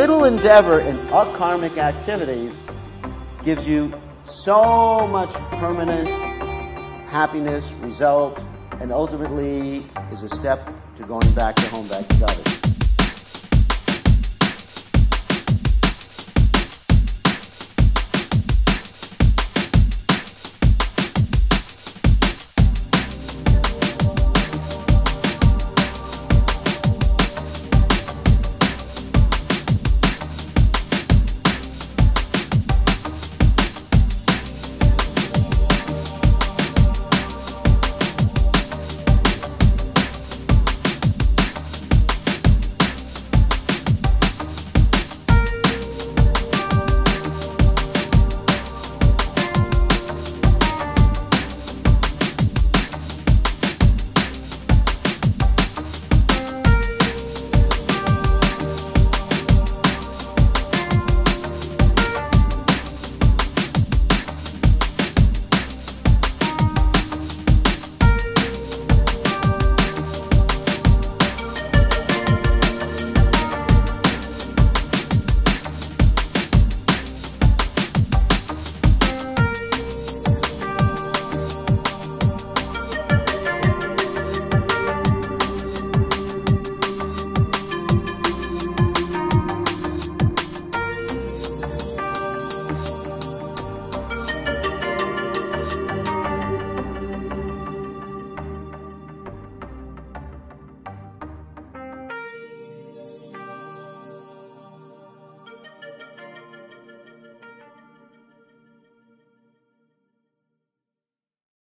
little endeavor in akarmic activities gives you so much permanent happiness, result, and ultimately is a step to going back to home back to God.